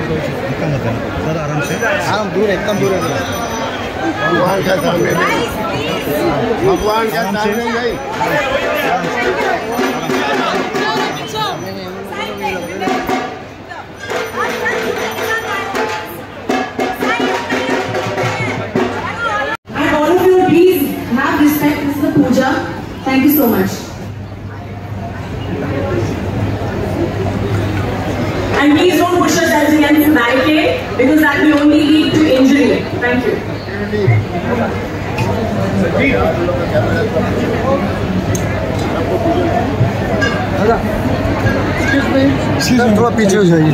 Sir आराम से आराम दूर एकदम दूर है। भगवान का सामने। भगवान सामने हाँ। Thank you so much. And please don't push yourselves against the barricade because that will only lead to injury. Thank you. थोड़ा पीछे हो जाइए